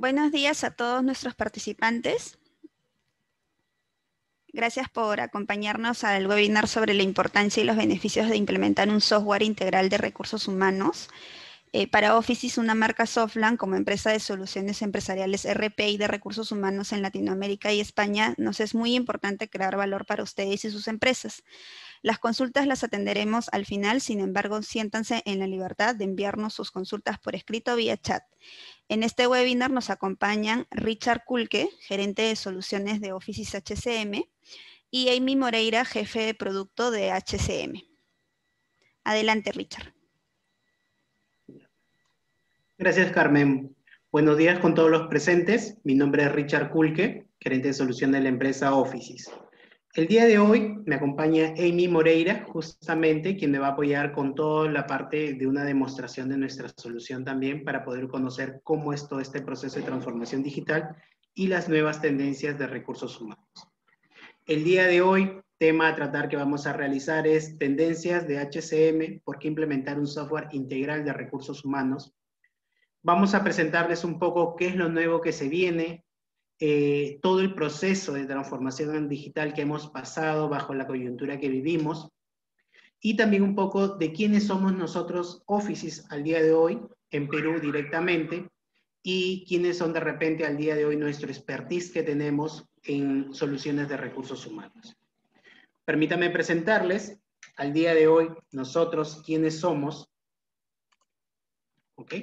Buenos días a todos nuestros participantes. Gracias por acompañarnos al webinar sobre la importancia y los beneficios de implementar un software integral de recursos humanos. Eh, para Offices, una marca Softland como empresa de soluciones empresariales RP y de recursos humanos en Latinoamérica y España, nos es muy importante crear valor para ustedes y sus empresas. Las consultas las atenderemos al final, sin embargo, siéntanse en la libertad de enviarnos sus consultas por escrito vía chat. En este webinar nos acompañan Richard Kulke, gerente de soluciones de Offices HCM, y Amy Moreira, jefe de producto de HCM. Adelante, Richard. Gracias, Carmen. Buenos días con todos los presentes. Mi nombre es Richard Kulke, gerente de solución de la empresa Offices. El día de hoy me acompaña Amy Moreira, justamente, quien me va a apoyar con toda la parte de una demostración de nuestra solución también para poder conocer cómo es todo este proceso de transformación digital y las nuevas tendencias de recursos humanos. El día de hoy, tema a tratar que vamos a realizar es tendencias de HCM, por qué implementar un software integral de recursos humanos Vamos a presentarles un poco qué es lo nuevo que se viene, eh, todo el proceso de transformación digital que hemos pasado bajo la coyuntura que vivimos y también un poco de quiénes somos nosotros Offices al día de hoy en Perú directamente y quiénes son de repente al día de hoy nuestro expertise que tenemos en soluciones de recursos humanos. Permítame presentarles al día de hoy nosotros quiénes somos. ¿Ok?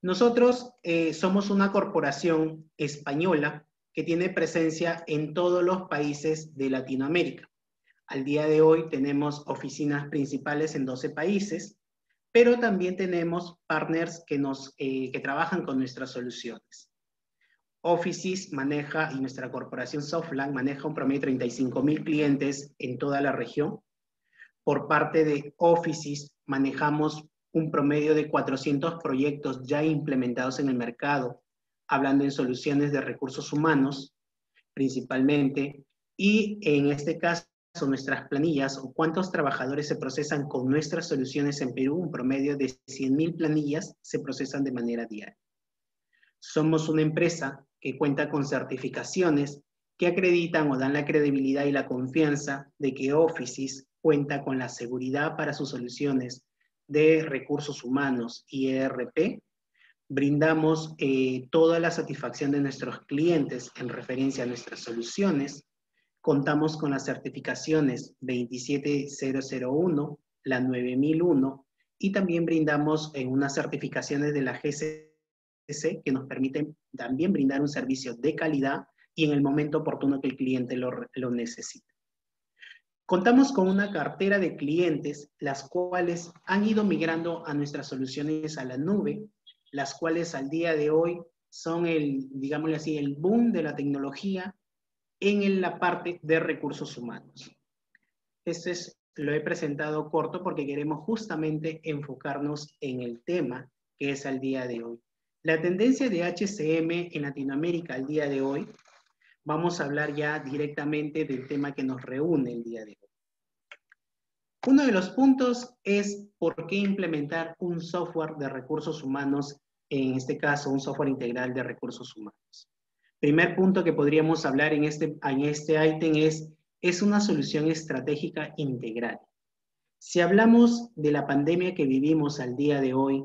Nosotros eh, somos una corporación española que tiene presencia en todos los países de Latinoamérica. Al día de hoy tenemos oficinas principales en 12 países, pero también tenemos partners que, nos, eh, que trabajan con nuestras soluciones. Offices maneja, y nuestra corporación Softland maneja un promedio de 35 mil clientes en toda la región. Por parte de Offices manejamos un promedio de 400 proyectos ya implementados en el mercado, hablando en soluciones de recursos humanos principalmente, y en este caso nuestras planillas o cuántos trabajadores se procesan con nuestras soluciones en Perú, un promedio de 100.000 planillas se procesan de manera diaria. Somos una empresa que cuenta con certificaciones que acreditan o dan la credibilidad y la confianza de que Offices cuenta con la seguridad para sus soluciones de recursos humanos y ERP, brindamos eh, toda la satisfacción de nuestros clientes en referencia a nuestras soluciones. Contamos con las certificaciones 27001, la 9001 y también brindamos en unas certificaciones de la GCC que nos permiten también brindar un servicio de calidad y en el momento oportuno que el cliente lo, lo necesite. Contamos con una cartera de clientes, las cuales han ido migrando a nuestras soluciones a la nube, las cuales al día de hoy son el, digámosle así, el boom de la tecnología en la parte de recursos humanos. Esto es, lo he presentado corto porque queremos justamente enfocarnos en el tema que es al día de hoy. La tendencia de HCM en Latinoamérica al día de hoy vamos a hablar ya directamente del tema que nos reúne el día de hoy. Uno de los puntos es por qué implementar un software de recursos humanos, en este caso un software integral de recursos humanos. Primer punto que podríamos hablar en este, en este ítem es, es una solución estratégica integral. Si hablamos de la pandemia que vivimos al día de hoy,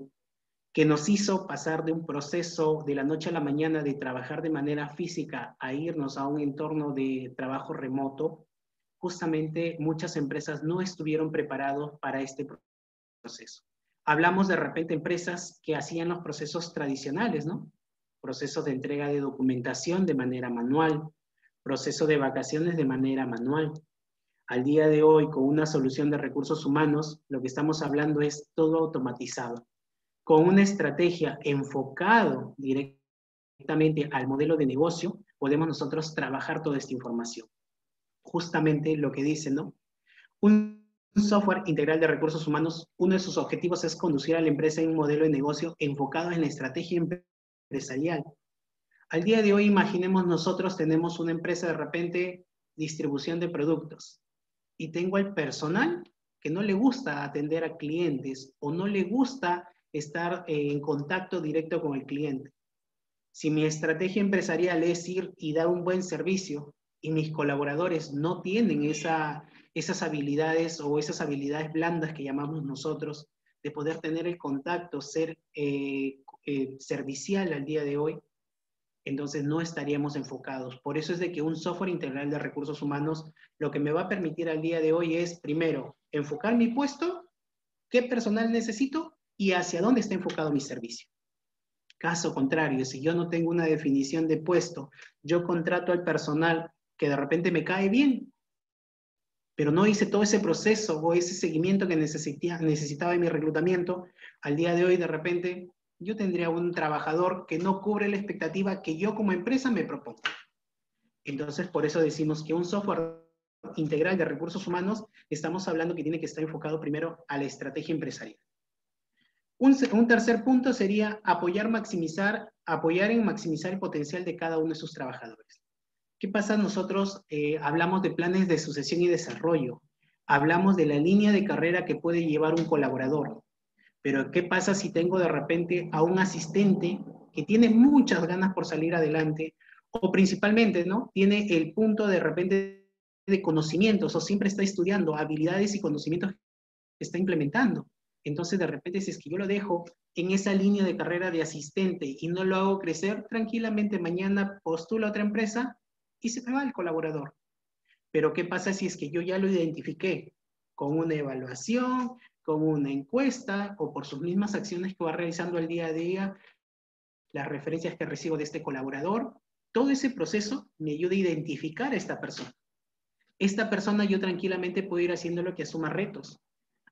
que nos hizo pasar de un proceso de la noche a la mañana de trabajar de manera física a irnos a un entorno de trabajo remoto, justamente muchas empresas no estuvieron preparados para este proceso. Hablamos de repente empresas que hacían los procesos tradicionales, ¿no? Procesos de entrega de documentación de manera manual, proceso de vacaciones de manera manual. Al día de hoy, con una solución de recursos humanos, lo que estamos hablando es todo automatizado con una estrategia enfocado directamente al modelo de negocio, podemos nosotros trabajar toda esta información. Justamente lo que dice, ¿no? Un software integral de recursos humanos, uno de sus objetivos es conducir a la empresa en un modelo de negocio enfocado en la estrategia empresarial. Al día de hoy, imaginemos nosotros tenemos una empresa de repente distribución de productos y tengo al personal que no le gusta atender a clientes o no le gusta estar en contacto directo con el cliente. Si mi estrategia empresarial es ir y dar un buen servicio y mis colaboradores no tienen esa, esas habilidades o esas habilidades blandas que llamamos nosotros, de poder tener el contacto, ser eh, eh, servicial al día de hoy, entonces no estaríamos enfocados. Por eso es de que un software integral de recursos humanos lo que me va a permitir al día de hoy es, primero, enfocar mi puesto, qué personal necesito y hacia dónde está enfocado mi servicio. Caso contrario, si yo no tengo una definición de puesto, yo contrato al personal que de repente me cae bien, pero no hice todo ese proceso o ese seguimiento que necesitaba en mi reclutamiento, al día de hoy de repente yo tendría un trabajador que no cubre la expectativa que yo como empresa me propongo. Entonces, por eso decimos que un software integral de recursos humanos, estamos hablando que tiene que estar enfocado primero a la estrategia empresarial. Un, tercer punto sería apoyar, maximizar, apoyar en maximizar el potencial de cada uno de sus trabajadores. ¿Qué pasa? Nosotros eh, hablamos de planes de sucesión y desarrollo, hablamos de la línea de carrera que puede llevar un colaborador, pero ¿qué pasa si tengo de repente a un asistente que tiene muchas ganas por salir adelante o principalmente, ¿no? Tiene el punto de repente de conocimientos o siempre está estudiando habilidades y conocimientos que está implementando. Entonces, de repente, si es que yo lo dejo en esa línea de carrera de asistente y no lo hago crecer, tranquilamente mañana postulo a otra empresa y se me va el colaborador. Pero ¿qué pasa si es que yo ya lo identifiqué con una evaluación, con una encuesta o por sus mismas acciones que va realizando al día a día, las referencias que recibo de este colaborador, todo ese proceso me ayuda a identificar a esta persona. Esta persona yo tranquilamente puedo ir haciendo lo que asuma retos,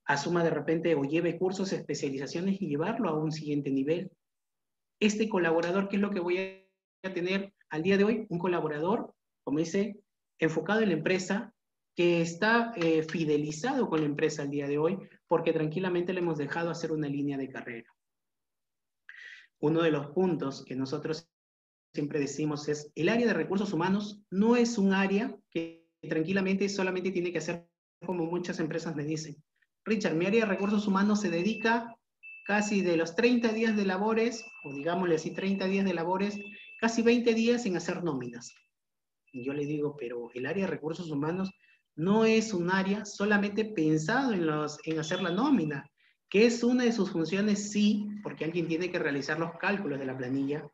asuma de repente o lleve cursos, especializaciones y llevarlo a un siguiente nivel. Este colaborador, ¿qué es lo que voy a tener al día de hoy? Un colaborador, como dice, enfocado en la empresa, que está eh, fidelizado con la empresa al día de hoy, porque tranquilamente le hemos dejado hacer una línea de carrera. Uno de los puntos que nosotros siempre decimos es, el área de recursos humanos no es un área que tranquilamente solamente tiene que hacer como muchas empresas me dicen. Richard, mi área de recursos humanos se dedica casi de los 30 días de labores, o digámosle así, 30 días de labores, casi 20 días en hacer nóminas. Y yo le digo, pero el área de recursos humanos no es un área solamente pensado en, los, en hacer la nómina, que es una de sus funciones, sí, porque alguien tiene que realizar los cálculos de la planilla,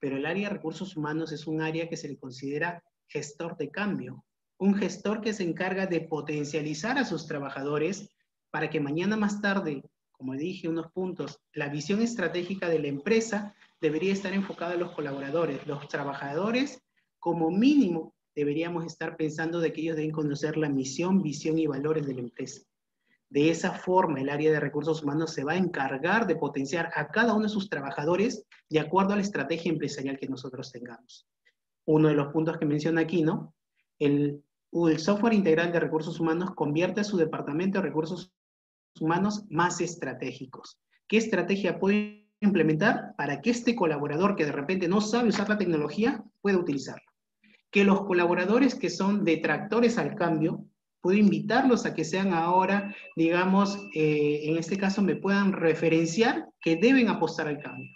pero el área de recursos humanos es un área que se le considera gestor de cambio, un gestor que se encarga de potencializar a sus trabajadores para que mañana más tarde, como dije unos puntos, la visión estratégica de la empresa debería estar enfocada a los colaboradores, los trabajadores como mínimo deberíamos estar pensando de que ellos deben conocer la misión, visión y valores de la empresa. De esa forma, el área de recursos humanos se va a encargar de potenciar a cada uno de sus trabajadores de acuerdo a la estrategia empresarial que nosotros tengamos. Uno de los puntos que menciona aquí, ¿no? El, el software integral de recursos humanos convierte a su departamento de recursos humanos más estratégicos. ¿Qué estrategia puede implementar para que este colaborador que de repente no sabe usar la tecnología pueda utilizarla? que los colaboradores que son detractores al cambio, puedo invitarlos a que sean ahora, digamos, eh, en este caso me puedan referenciar que deben apostar al cambio.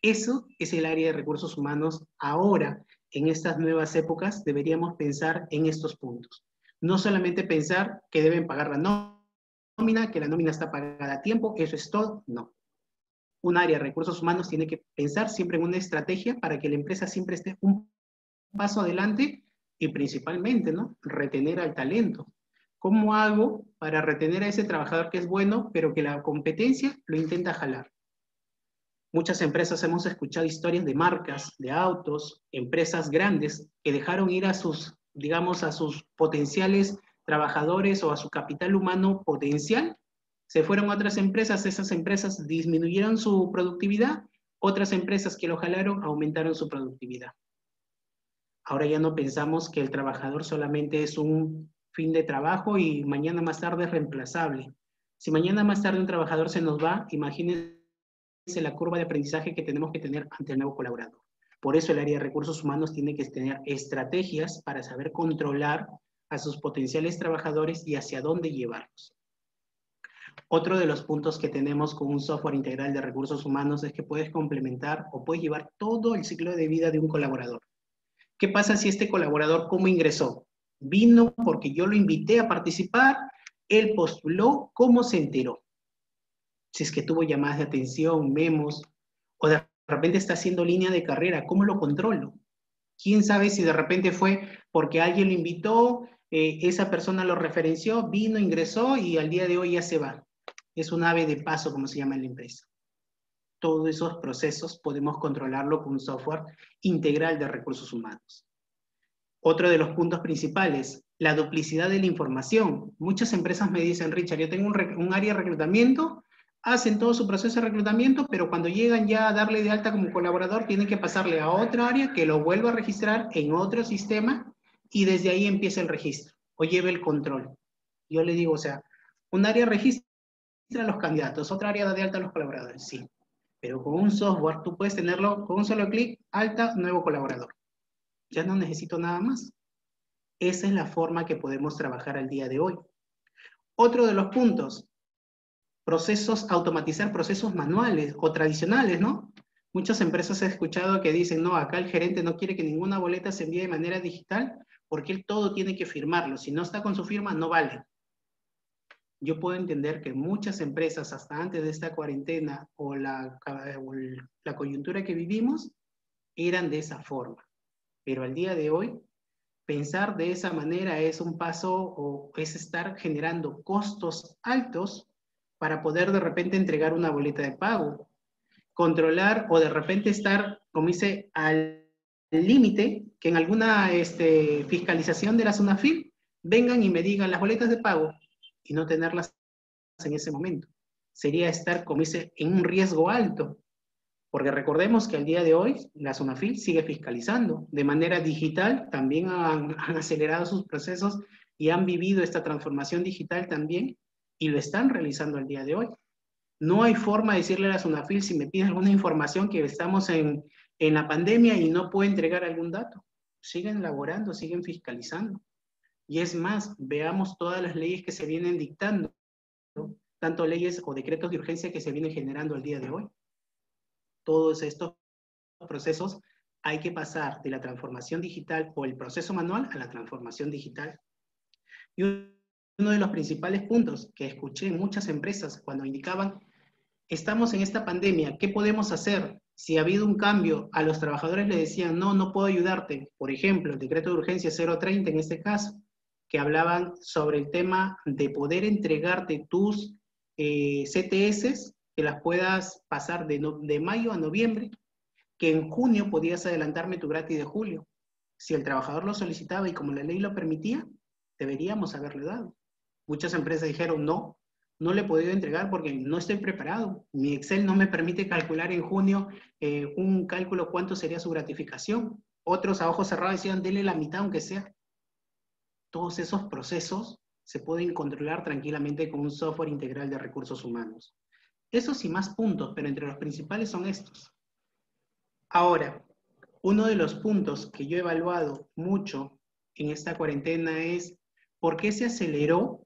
Eso es el área de recursos humanos ahora, en estas nuevas épocas, deberíamos pensar en estos puntos. No solamente pensar que deben pagar la nómina, que la nómina está pagada a tiempo, eso es todo, no. Un área de recursos humanos tiene que pensar siempre en una estrategia para que la empresa siempre esté un paso adelante y principalmente, ¿no? Retener al talento. ¿Cómo hago para retener a ese trabajador que es bueno, pero que la competencia lo intenta jalar? Muchas empresas hemos escuchado historias de marcas, de autos, empresas grandes que dejaron ir a sus, digamos, a sus potenciales trabajadores o a su capital humano potencial, se fueron a otras empresas, esas empresas disminuyeron su productividad, otras empresas que lo jalaron aumentaron su productividad. Ahora ya no pensamos que el trabajador solamente es un fin de trabajo y mañana más tarde es reemplazable. Si mañana más tarde un trabajador se nos va, imagínense la curva de aprendizaje que tenemos que tener ante el nuevo colaborador. Por eso el área de recursos humanos tiene que tener estrategias para saber controlar a sus potenciales trabajadores y hacia dónde llevarlos. Otro de los puntos que tenemos con un software integral de recursos humanos es que puedes complementar o puedes llevar todo el ciclo de vida de un colaborador. ¿Qué pasa si este colaborador cómo ingresó? Vino porque yo lo invité a participar, él postuló, ¿cómo se enteró? Si es que tuvo llamadas de atención, memos, o de repente está haciendo línea de carrera, ¿cómo lo controlo? ¿Quién sabe si de repente fue porque alguien lo invitó, eh, esa persona lo referenció, vino, ingresó y al día de hoy ya se va? Es un ave de paso, como se llama en la empresa. Todos esos procesos podemos controlarlo con un software integral de recursos humanos. Otro de los puntos principales, la duplicidad de la información. Muchas empresas me dicen, Richard, yo tengo un, un área de reclutamiento, hacen todo su proceso de reclutamiento, pero cuando llegan ya a darle de alta como colaborador, tienen que pasarle a otra área que lo vuelva a registrar en otro sistema y desde ahí empieza el registro o lleve el control. Yo le digo, o sea, un área registra a los candidatos, otra área da de alta a los colaboradores, sí. Pero con un software tú puedes tenerlo con un solo clic, alta, nuevo colaborador. Ya no necesito nada más. Esa es la forma que podemos trabajar al día de hoy. Otro de los puntos, procesos, automatizar procesos manuales o tradicionales, ¿no? Muchas empresas he escuchado que dicen, no, acá el gerente no quiere que ninguna boleta se envíe de manera digital porque él todo tiene que firmarlo. Si no está con su firma, no vale. Yo puedo entender que muchas empresas, hasta antes de esta cuarentena o la, o la coyuntura que vivimos, eran de esa forma. Pero al día de hoy, pensar de esa manera es un paso o es estar generando costos altos para poder de repente entregar una boleta de pago, controlar o de repente estar, como dice, al límite que en alguna este, fiscalización de la zona FIL vengan y me digan las boletas de pago y no tenerlas en ese momento. Sería estar, como dice, en un riesgo alto. Porque recordemos que al día de hoy la zona FIL sigue fiscalizando. De manera digital también han, han acelerado sus procesos y han vivido esta transformación digital también y lo están realizando al día de hoy. No hay forma de decirle a la SUNAFIL si me pide alguna información que estamos en, en la pandemia y no puedo entregar algún dato. Siguen elaborando, siguen fiscalizando. Y es más, veamos todas las leyes que se vienen dictando, tanto leyes o decretos de urgencia que se vienen generando al día de hoy. Todos estos procesos hay que pasar de la transformación digital o el proceso manual a la transformación digital. Y uno de los principales puntos que escuché en muchas empresas cuando indicaban, estamos en esta pandemia, ¿qué podemos hacer? Si ha habido un cambio, a los trabajadores le decían, no, no puedo ayudarte. Por ejemplo, el decreto de urgencia 030 en este caso, que hablaban sobre el tema de poder entregarte tus eh, CTS, que las puedas pasar de, de mayo a noviembre, que en junio podías adelantarme tu gratis de julio. Si el trabajador lo solicitaba y como la ley lo permitía, deberíamos haberle dado. Muchas empresas dijeron, no, no le he podido entregar porque no estoy preparado. Mi Excel no me permite calcular en junio eh, un cálculo cuánto sería su gratificación. Otros a ojos cerrados decían, dele la mitad aunque sea. Todos esos procesos se pueden controlar tranquilamente con un software integral de recursos humanos. Esos y más puntos, pero entre los principales son estos. Ahora, uno de los puntos que yo he evaluado mucho en esta cuarentena es por qué se aceleró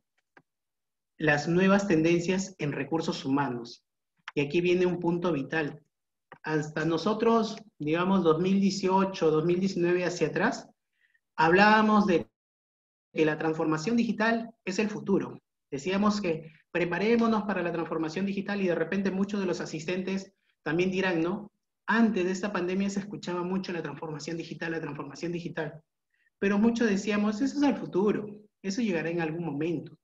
las nuevas tendencias en recursos humanos. Y aquí viene un punto vital. Hasta nosotros, digamos, 2018, 2019 hacia atrás, hablábamos de que la transformación digital es el futuro. Decíamos que preparémonos para la transformación digital y de repente muchos de los asistentes también dirán, ¿no? Antes de esta pandemia se escuchaba mucho la transformación digital, la transformación digital. Pero muchos decíamos, eso es el futuro, eso llegará en algún momento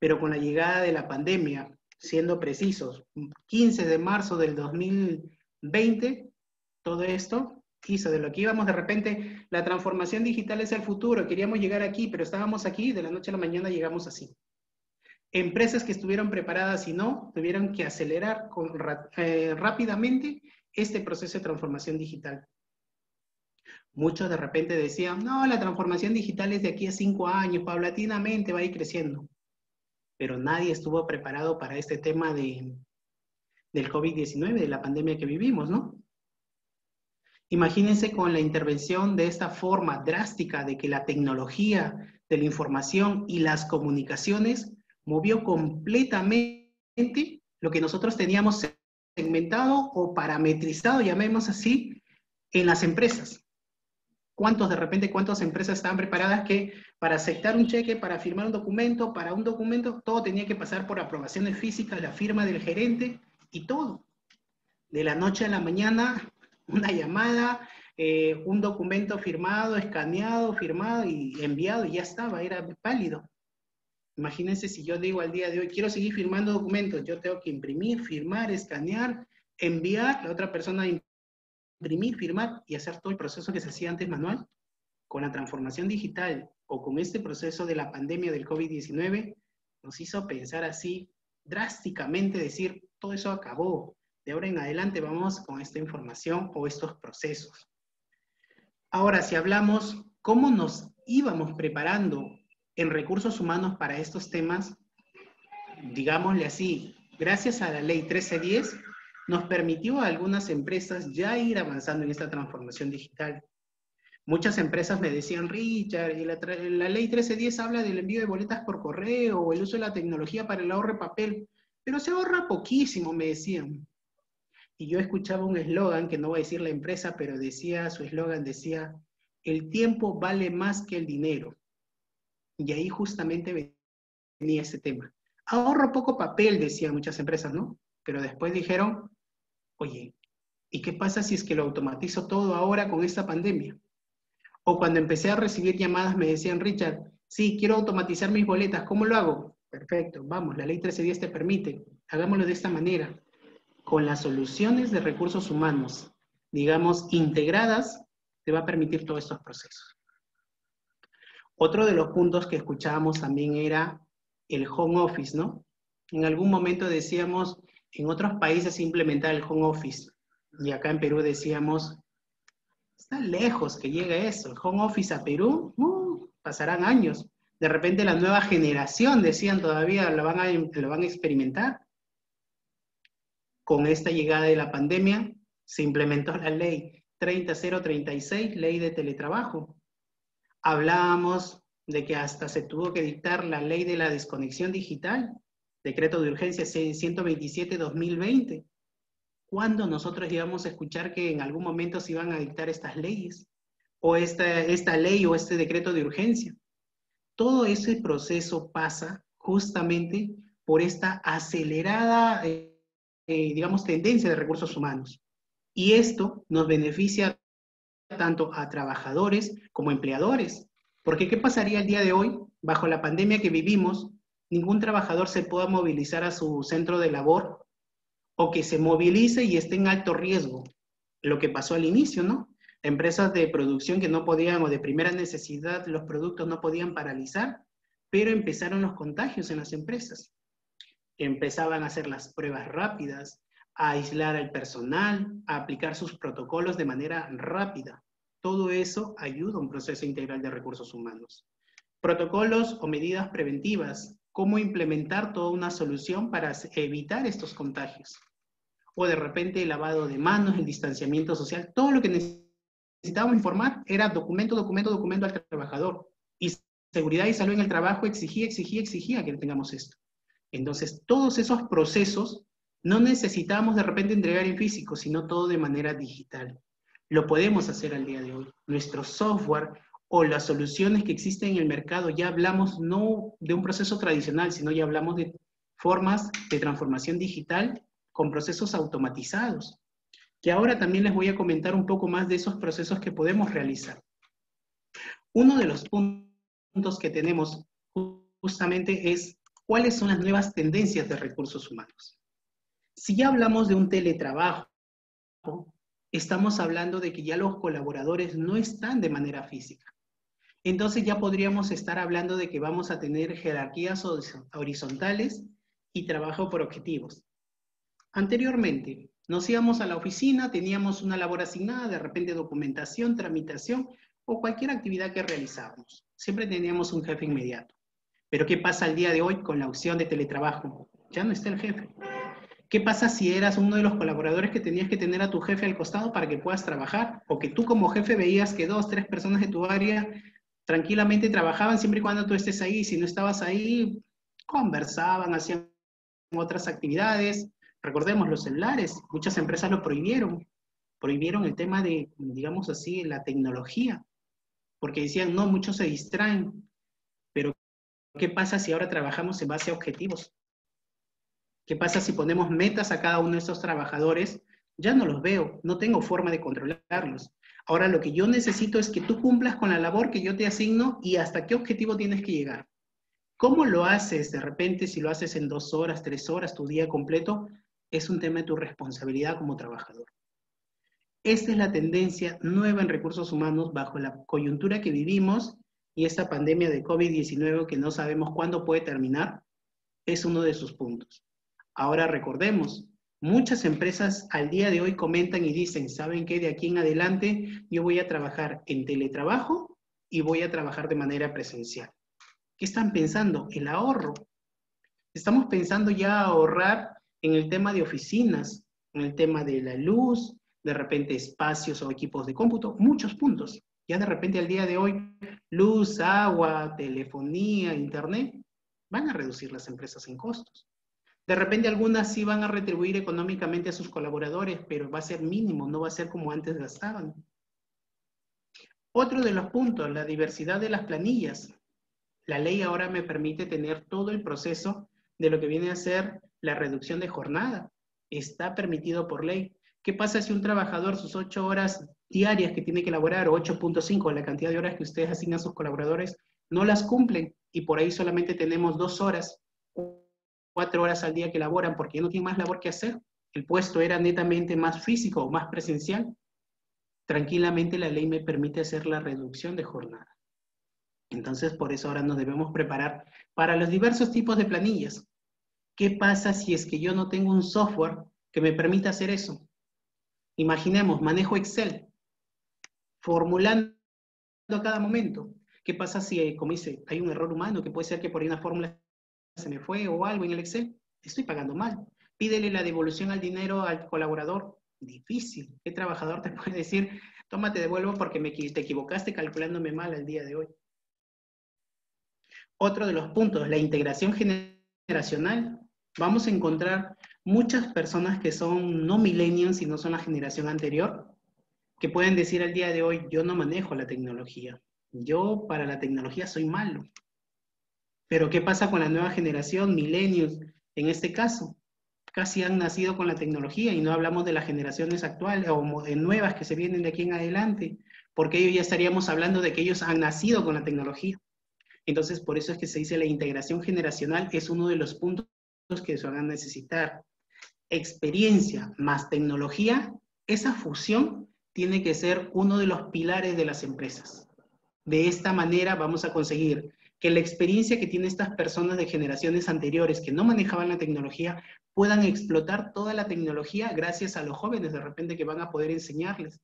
pero con la llegada de la pandemia, siendo precisos, 15 de marzo del 2020, todo esto hizo de lo que íbamos de repente, la transformación digital es el futuro, queríamos llegar aquí, pero estábamos aquí, de la noche a la mañana llegamos así. Empresas que estuvieron preparadas y no, tuvieron que acelerar eh, rápidamente este proceso de transformación digital. Muchos de repente decían, no, la transformación digital es de aquí a cinco años, paulatinamente va a ir creciendo pero nadie estuvo preparado para este tema de, del COVID-19, de la pandemia que vivimos, ¿no? Imagínense con la intervención de esta forma drástica de que la tecnología de la información y las comunicaciones movió completamente lo que nosotros teníamos segmentado o parametrizado, llamemos así, en las empresas. ¿Cuántos de repente, cuántas empresas estaban preparadas que para aceptar un cheque, para firmar un documento, para un documento, todo tenía que pasar por aprobaciones físicas, la firma del gerente y todo? De la noche a la mañana, una llamada, eh, un documento firmado, escaneado, firmado y enviado y ya estaba, era válido. Imagínense si yo digo al día de hoy, quiero seguir firmando documentos, yo tengo que imprimir, firmar, escanear, enviar, la otra persona imprimir, firmar y hacer todo el proceso que se hacía antes manual. Con la transformación digital o con este proceso de la pandemia del COVID-19, nos hizo pensar así drásticamente, decir, todo eso acabó. De ahora en adelante vamos con esta información o estos procesos. Ahora, si hablamos cómo nos íbamos preparando en recursos humanos para estos temas, digámosle así, gracias a la ley 1310, nos permitió a algunas empresas ya ir avanzando en esta transformación digital. Muchas empresas me decían, Richard, la, la, ley 1310 habla del envío de boletas por correo o el uso de la tecnología para el ahorro de papel, pero se ahorra poquísimo, me decían. Y yo escuchaba un eslogan, que no voy a decir la empresa, pero decía, su eslogan decía, el tiempo vale más que el dinero. Y ahí justamente venía ese tema. Ahorro poco papel, decían muchas empresas, ¿no? Pero después dijeron, oye, ¿y qué pasa si es que lo automatizo todo ahora con esta pandemia? O cuando empecé a recibir llamadas me decían, Richard, sí, quiero automatizar mis boletas, ¿cómo lo hago? Perfecto, vamos, la ley 1310 te permite, hagámoslo de esta manera, con las soluciones de recursos humanos, digamos, integradas, te va a permitir todos estos procesos. Otro de los puntos que escuchábamos también era el home office, ¿no? En algún momento decíamos, en otros países implementar el home office, y acá en Perú decíamos, está lejos que llegue eso, el home office a Perú, uh, pasarán años. De repente la nueva generación, decían todavía, lo van a, lo van a experimentar. Con esta llegada de la pandemia, se implementó la ley 30036, ley de teletrabajo, Hablábamos de que hasta se tuvo que dictar la ley de la desconexión digital, decreto de urgencia 127-2020. ¿Cuándo nosotros íbamos a escuchar que en algún momento se iban a dictar estas leyes? O esta, esta ley o este decreto de urgencia. Todo ese proceso pasa justamente por esta acelerada, eh, eh, digamos, tendencia de recursos humanos. Y esto nos beneficia tanto a trabajadores como empleadores. Porque ¿qué pasaría el día de hoy, bajo la pandemia que vivimos, ningún trabajador se pueda movilizar a su centro de labor o que se movilice y esté en alto riesgo? Lo que pasó al inicio, ¿no? Empresas de producción que no podían o de primera necesidad los productos no podían paralizar, pero empezaron los contagios en las empresas. Empezaban a hacer las pruebas rápidas, a aislar al personal, a aplicar sus protocolos de manera rápida. Todo eso ayuda a un proceso integral de recursos humanos. Protocolos o medidas preventivas, cómo implementar toda una solución para evitar estos contagios. O de repente el lavado de manos, el distanciamiento social, todo lo que necesitábamos informar era documento, documento, documento al trabajador. Y seguridad y salud en el trabajo exigía, exigía, exigía que tengamos esto. Entonces, todos esos procesos no necesitamos de repente entregar en físico, sino todo de manera digital. Lo podemos hacer al día de hoy. Nuestro software o las soluciones que existen en el mercado, ya hablamos no de un proceso tradicional, sino ya hablamos de formas de transformación digital con procesos automatizados, que ahora también les voy a comentar un poco más de esos procesos que podemos realizar. Uno de los puntos que tenemos justamente es cuáles son las nuevas tendencias de recursos humanos. Si ya hablamos de un teletrabajo, estamos hablando de que ya los colaboradores no están de manera física. Entonces ya podríamos estar hablando de que vamos a tener jerarquías horizontales y trabajo por objetivos. Anteriormente, nos íbamos a la oficina, teníamos una labor asignada, de repente documentación, tramitación o cualquier actividad que realizábamos. Siempre teníamos un jefe inmediato. Pero ¿qué pasa al día de hoy con la opción de teletrabajo? Ya no está el jefe. ¿Qué pasa si eras uno de los colaboradores que tenías que tener a tu jefe al costado para que puedas trabajar? O que tú como jefe veías que dos, tres personas de tu área tranquilamente trabajaban siempre y cuando tú estés ahí. Si no estabas ahí, conversaban, hacían otras actividades. Recordemos los celulares, muchas empresas lo prohibieron, prohibieron el tema de, digamos así, la tecnología, porque decían, no, muchos se distraen, pero ¿qué pasa si ahora trabajamos en base a objetivos? ¿Qué pasa si ponemos metas a cada uno de estos trabajadores? Ya no los veo, no tengo forma de controlarlos. Ahora lo que yo necesito es que tú cumplas con la labor que yo te asigno y hasta qué objetivo tienes que llegar. ¿Cómo lo haces de repente si lo haces en dos horas, tres horas, tu día completo? Es un tema de tu responsabilidad como trabajador. Esta es la tendencia nueva en recursos humanos bajo la coyuntura que vivimos y esta pandemia de COVID-19 que no sabemos cuándo puede terminar, es uno de sus puntos. Ahora recordemos, muchas empresas al día de hoy comentan y dicen, ¿saben qué? De aquí en adelante yo voy a trabajar en teletrabajo y voy a trabajar de manera presencial. ¿Qué están pensando? El ahorro. Estamos pensando ya ahorrar en el tema de oficinas, en el tema de la luz, de repente espacios o equipos de cómputo, muchos puntos. Ya de repente al día de hoy, luz, agua, telefonía, internet, van a reducir las empresas en costos. De repente algunas sí van a retribuir económicamente a sus colaboradores, pero va a ser mínimo, no va a ser como antes gastaban. Otro de los puntos, la diversidad de las planillas. La ley ahora me permite tener todo el proceso de lo que viene a ser la reducción de jornada. Está permitido por ley. ¿Qué pasa si un trabajador sus ocho horas diarias que tiene que elaborar, o 8.5, la cantidad de horas que ustedes asignan a sus colaboradores, no las cumplen y por ahí solamente tenemos dos horas, cuatro horas al día que elaboran porque ya no tienen más labor que hacer? El puesto era netamente más físico o más presencial. Tranquilamente la ley me permite hacer la reducción de jornada. Entonces, por eso ahora nos debemos preparar para los diversos tipos de planillas. ¿Qué pasa si es que yo no tengo un software que me permita hacer eso? Imaginemos, manejo Excel, formulando a cada momento. ¿Qué pasa si, eh, como dice, hay un error humano, que puede ser que por ahí una fórmula se me fue o algo en el Excel? Estoy pagando mal. Pídele la devolución al dinero al colaborador. Difícil. ¿Qué trabajador te puede decir, toma, te devuelvo porque te equivocaste calculándome mal el día de hoy? Otro de los puntos, la integración generacional. Vamos a encontrar muchas personas que son no millennials y no son la generación anterior, que pueden decir al día de hoy, yo no manejo la tecnología, yo para la tecnología soy malo. Pero ¿qué pasa con la nueva generación, millennials, en este caso? Casi han nacido con la tecnología y no hablamos de las generaciones actuales o de nuevas que se vienen de aquí en adelante, porque ellos ya estaríamos hablando de que ellos han nacido con la tecnología. Entonces, por eso es que se dice la integración generacional es uno de los puntos que se van a necesitar experiencia más tecnología, esa fusión tiene que ser uno de los pilares de las empresas. De esta manera vamos a conseguir que la experiencia que tienen estas personas de generaciones anteriores que no manejaban la tecnología puedan explotar toda la tecnología gracias a los jóvenes de repente que van a poder enseñarles.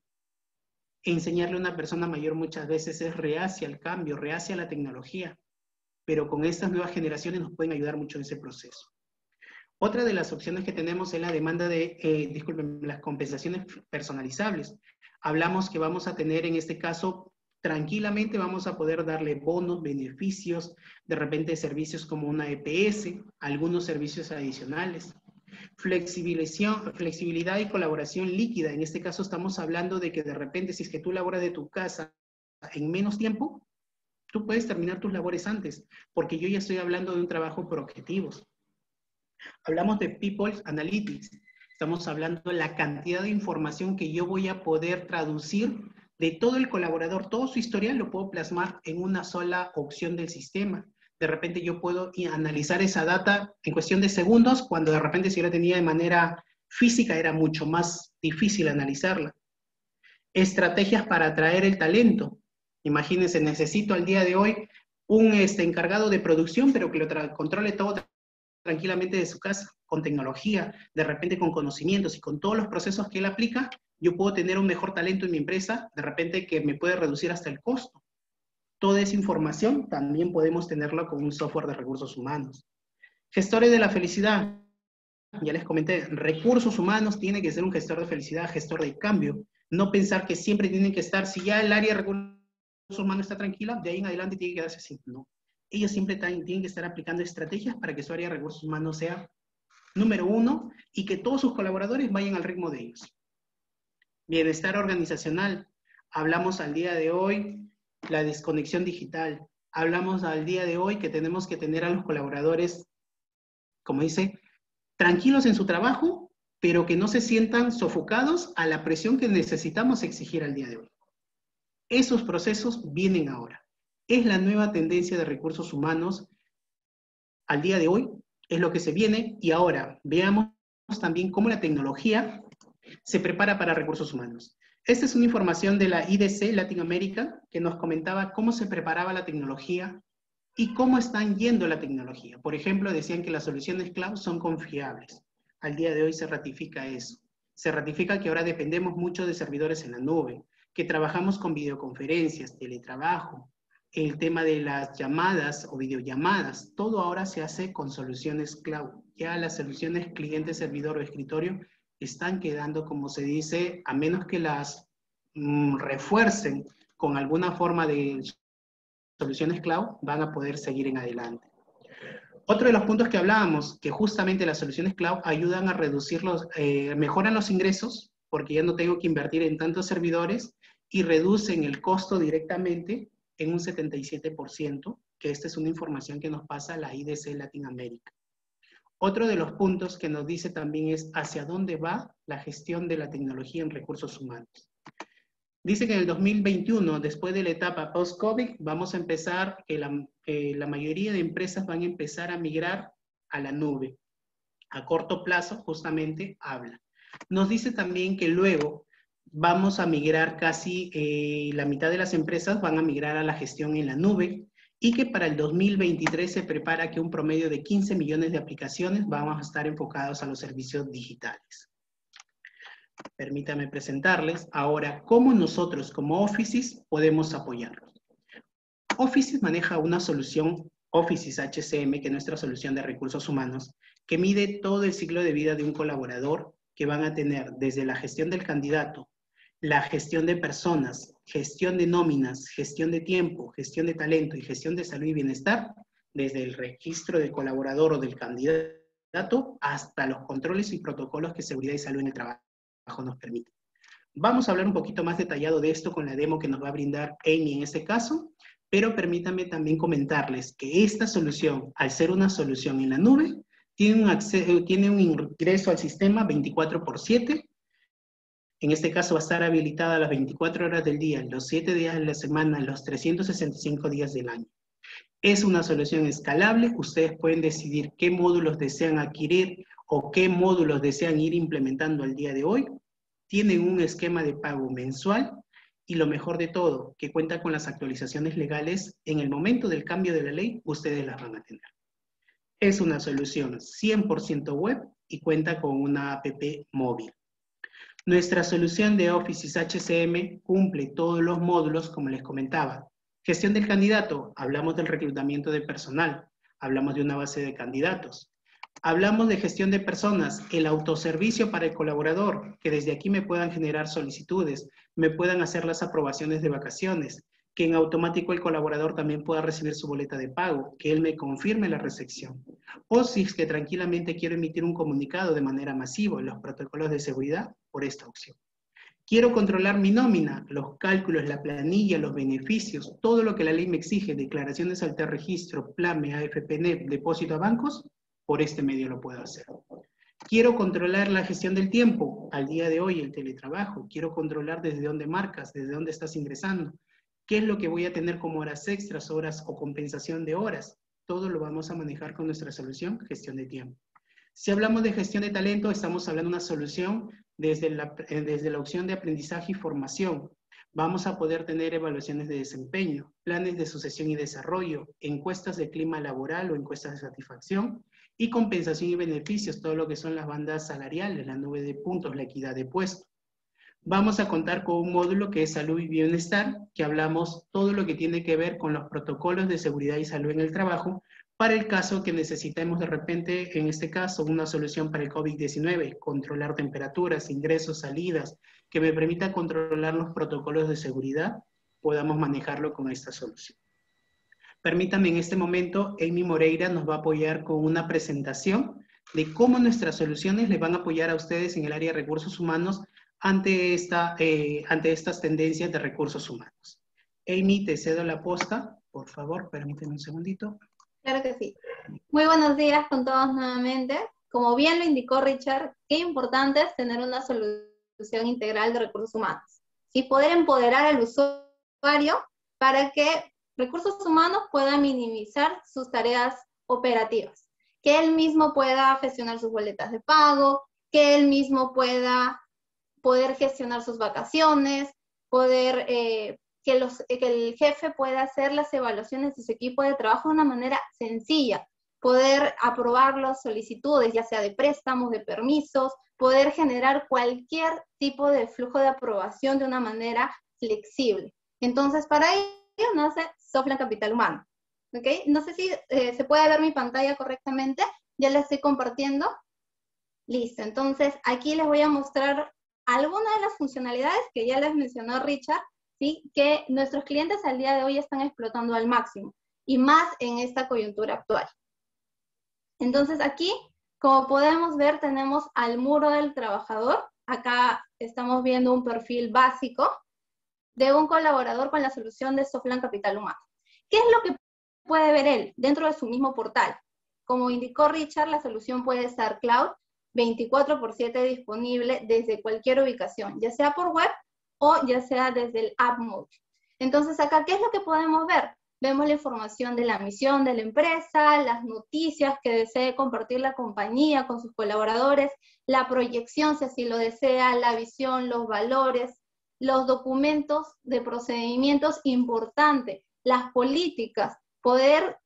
enseñarle a una persona mayor muchas veces es reacia al cambio, reacia a la tecnología, pero con estas nuevas generaciones nos pueden ayudar mucho en ese proceso. Otra de las opciones que tenemos es la demanda de, eh, disculpen, las compensaciones personalizables. Hablamos que vamos a tener en este caso, tranquilamente vamos a poder darle bonos, beneficios, de repente servicios como una EPS, algunos servicios adicionales. Flexibilización, flexibilidad y colaboración líquida. En este caso estamos hablando de que de repente si es que tú laboras de tu casa en menos tiempo, tú puedes terminar tus labores antes, porque yo ya estoy hablando de un trabajo por objetivos. Hablamos de People Analytics. Estamos hablando de la cantidad de información que yo voy a poder traducir de todo el colaborador, todo su historial lo puedo plasmar en una sola opción del sistema. De repente yo puedo analizar esa data en cuestión de segundos, cuando de repente si yo la tenía de manera física era mucho más difícil analizarla. Estrategias para atraer el talento. Imagínense, necesito al día de hoy un este, encargado de producción, pero que lo controle todo tranquilamente de su casa, con tecnología, de repente con conocimientos y con todos los procesos que él aplica, yo puedo tener un mejor talento en mi empresa, de repente que me puede reducir hasta el costo. Toda esa información también podemos tenerla con un software de recursos humanos. Gestores de la felicidad. Ya les comenté, recursos humanos tiene que ser un gestor de felicidad, gestor de cambio. No pensar que siempre tienen que estar, si ya el área de recursos humanos está tranquila, de ahí en adelante tiene que quedarse así. No. ellos siempre tienen que estar aplicando estrategias para que su área de recursos humanos sea número uno y que todos sus colaboradores vayan al ritmo de ellos. Bienestar organizacional. Hablamos al día de hoy la desconexión digital. Hablamos al día de hoy que tenemos que tener a los colaboradores, como dice, tranquilos en su trabajo, pero que no se sientan sofocados a la presión que necesitamos exigir al día de hoy. Esos procesos vienen ahora. Es la nueva tendencia de recursos humanos al día de hoy, es lo que se viene y ahora veamos también cómo la tecnología se prepara para recursos humanos. Esta es una información de la IDC Latinoamérica que nos comentaba cómo se preparaba la tecnología y cómo están yendo la tecnología. Por ejemplo, decían que las soluciones cloud son confiables. Al día de hoy se ratifica eso. Se ratifica que ahora dependemos mucho de servidores en la nube, que trabajamos con videoconferencias, teletrabajo, el tema de las llamadas o videollamadas, todo ahora se hace con soluciones cloud. Ya las soluciones cliente, servidor o escritorio están quedando, como se dice, a menos que las mm, refuercen con alguna forma de soluciones cloud, van a poder seguir en adelante. Otro de los puntos que hablábamos, que justamente las soluciones cloud ayudan a reducir los, eh, mejoran los ingresos, porque ya no tengo que invertir en tantos servidores, y reducen el costo directamente en un 77%, que esta es una información que nos pasa la IDC Latinoamérica. Otro de los puntos que nos dice también es hacia dónde va la gestión de la tecnología en recursos humanos. Dice que en el 2021, después de la etapa post-COVID, vamos a empezar, que la, mayoría de empresas van a empezar a migrar a la nube. A corto plazo, justamente, habla. Nos dice también que luego vamos a migrar casi, eh, la mitad de las empresas van a migrar a la gestión en la nube, y que para el 2023 se prepara que un promedio de 15 millones de aplicaciones vamos a estar enfocados a los servicios digitales. Permítame presentarles ahora cómo nosotros como Offices podemos apoyarlos. Offices maneja una solución, Offices HCM, que es nuestra solución de recursos humanos, que mide todo el ciclo de vida de un colaborador que van a tener desde la gestión del candidato, la gestión de personas, gestión de nóminas, gestión de tiempo, gestión de talento y gestión de salud y bienestar, desde el registro del colaborador o del candidato hasta los controles y protocolos que seguridad y salud en el trabajo nos permiten. Vamos a hablar un poquito más detallado de esto con la demo que nos va a brindar Amy en este caso, pero permítanme también comentarles que esta solución, al ser una solución en la nube, tiene un, tiene un ingreso al sistema 24 por 7, en este caso va a estar habilitada las 24 horas del día, los 7 días de la semana, los 365 días del año. Es una solución escalable, ustedes pueden decidir qué módulos desean adquirir o qué módulos desean ir implementando al día de hoy. Tienen un esquema de pago mensual y lo mejor de todo, que cuenta con las actualizaciones legales en el momento del cambio de la ley, ustedes las van a tener. Es una solución 100% web y cuenta con una app móvil. Nuestra solución de Office HCM cumple todos los módulos, como les comentaba. Gestión del candidato, hablamos del reclutamiento de personal, hablamos de una base de candidatos. Hablamos de gestión de personas, el autoservicio para el colaborador, que desde aquí me puedan generar solicitudes, me puedan hacer las aprobaciones de vacaciones, que en automático el colaborador también pueda recibir su boleta de pago, que él me confirme la recepción. O si es que tranquilamente quiero emitir un comunicado de manera masiva en los protocolos de seguridad, por esta opción. Quiero controlar mi nómina, los cálculos, la planilla, los beneficios, todo lo que la ley me exige, declaraciones al registro, PLAME, AFPNEP, depósito a bancos, por este medio lo puedo hacer. Quiero controlar la gestión del tiempo, al día de hoy el teletrabajo, quiero controlar desde dónde marcas, desde dónde estás ingresando, ¿Qué es lo que voy a tener como horas extras, horas o compensación de horas? Todo lo vamos a manejar con nuestra solución, gestión de tiempo. Si hablamos de gestión de talento, estamos hablando de una solución desde la, eh, desde la opción de aprendizaje y formación. Vamos a poder tener evaluaciones de desempeño, planes de sucesión y desarrollo, encuestas de clima laboral o encuestas de satisfacción y compensación y beneficios, todo lo que son las bandas salariales, la nube de puntos, la equidad de puesto vamos a contar con un módulo que es salud y bienestar, que hablamos todo lo que tiene que ver con los protocolos de seguridad y salud en el trabajo, para el caso que necesitemos de repente, en este caso, una solución para el COVID-19, controlar temperaturas, ingresos, salidas, que me permita controlar los protocolos de seguridad, podamos manejarlo con esta solución. Permítanme en este momento, Amy Moreira nos va a apoyar con una presentación de cómo nuestras soluciones les van a apoyar a ustedes en el área de recursos humanos ante, esta, eh, ante estas tendencias de recursos humanos. Amy, te cedo la posta. Por favor, permíteme un segundito. Claro que sí. Muy buenos días con todos nuevamente. Como bien lo indicó Richard, qué importante es tener una solución integral de recursos humanos. Y poder empoderar al usuario para que recursos humanos puedan minimizar sus tareas operativas, que él mismo pueda gestionar sus boletas de pago, que él mismo pueda poder gestionar sus vacaciones, poder eh, que, los, que el jefe pueda hacer las evaluaciones de su equipo de trabajo de una manera sencilla, poder aprobar las solicitudes, ya sea de préstamos, de permisos, poder generar cualquier tipo de flujo de aprobación de una manera flexible. Entonces, para ello nace Sofla Capital Humano. ¿Ok? No sé si eh, se puede ver mi pantalla correctamente. Ya la estoy compartiendo. Listo. Entonces, aquí les voy a mostrar algunas de las funcionalidades que ya les mencionó Richard, ¿sí? que nuestros clientes al día de hoy están explotando al máximo, y más en esta coyuntura actual. Entonces, aquí como podemos ver, tenemos al muro del trabajador. Acá estamos viendo un perfil básico de un colaborador con la solución de Softland Capital Humano. ¿Qué es lo que puede ver él dentro de su mismo portal? Como indicó Richard, la solución puede estar cloud 24 por 7 disponible desde cualquier ubicación, ya sea por web o ya sea desde el app mode. Entonces acá, ¿qué es lo que podemos ver? Vemos la información de la misión de la empresa, las noticias que desee compartir la compañía con sus colaboradores, la proyección, si así lo desea, la visión, los valores, los documentos de procedimientos importantes, las políticas, poder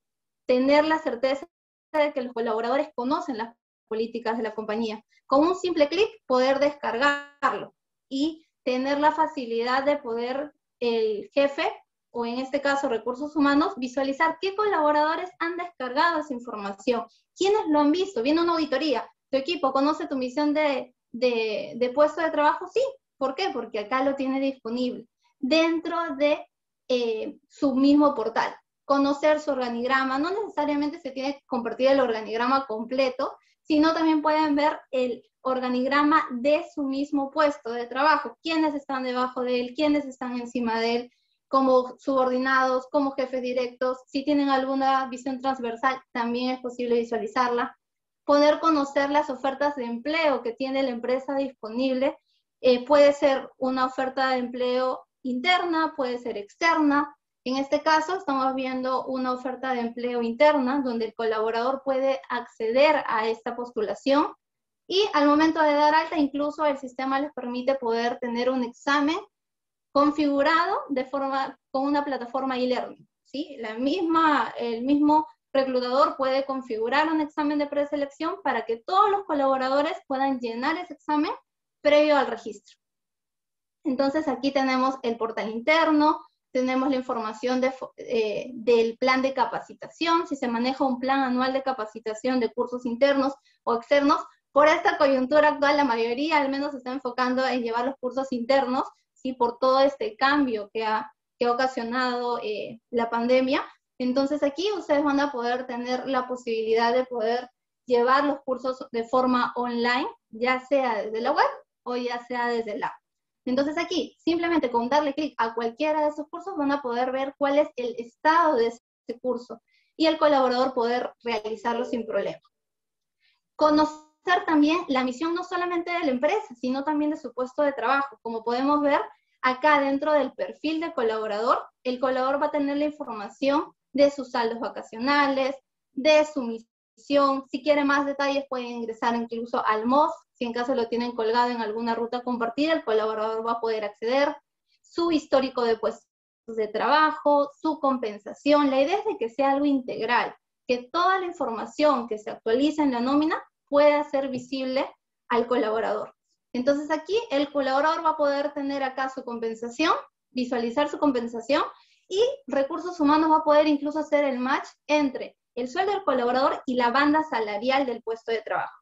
tener la certeza de que los colaboradores conocen las políticas de la compañía. Con un simple clic poder descargarlo y tener la facilidad de poder el jefe o en este caso recursos humanos, visualizar qué colaboradores han descargado esa información, quiénes lo han visto, viene una auditoría, tu equipo conoce tu misión de, puesto de trabajo, sí, ¿por qué? Porque acá lo tiene disponible dentro de eh, su mismo portal. Conocer su organigrama, no necesariamente se tiene que compartir el organigrama completo, sino también pueden ver el organigrama de su mismo puesto de trabajo, quiénes están debajo de él, quiénes están encima de él, como subordinados, como jefes directos. Si tienen alguna visión transversal, también es posible visualizarla. Poder conocer las ofertas de empleo que tiene la empresa disponible. Eh, puede ser una oferta de empleo interna, puede ser externa. En este caso, estamos viendo una oferta de empleo interna donde el colaborador puede acceder a esta postulación y al momento de dar alta, incluso el sistema les permite poder tener un examen configurado de forma con una plataforma e-learning. ¿sí? La misma, el mismo reclutador puede configurar un examen de preselección para que todos los colaboradores puedan llenar ese examen previo al registro. Entonces aquí tenemos el portal interno, tenemos la información de, eh, del plan de capacitación, si se maneja un plan anual de capacitación de cursos internos o externos. Por esta coyuntura actual, la mayoría al menos se está enfocando en llevar los cursos internos, ¿sí? por todo este cambio que ha, que ha ocasionado eh, la pandemia. Entonces aquí ustedes van a poder tener la posibilidad de poder llevar los cursos de forma online, ya sea desde la web o ya sea desde la app. Entonces aquí, simplemente con darle clic a cualquiera de esos cursos van a poder ver cuál es el estado de ese curso y el colaborador poder realizarlo sin problema. Conocer también la misión no solamente de la empresa, sino también de su puesto de trabajo. Como podemos ver, acá dentro del perfil de colaborador, el colaborador va a tener la información de sus saldos vacacionales, de su misión. Si quiere más detalles, puede ingresar incluso al MOS. Si en caso lo tienen colgado en alguna ruta compartida, el colaborador va a poder acceder. Su histórico de puestos de trabajo, su compensación. La idea es de que sea algo integral, que toda la información que se actualiza en la nómina pueda ser visible al colaborador. Entonces aquí el colaborador va a poder tener acá su compensación, visualizar su compensación y recursos humanos va a poder incluso hacer el match entre el sueldo del colaborador y la banda salarial del puesto de trabajo.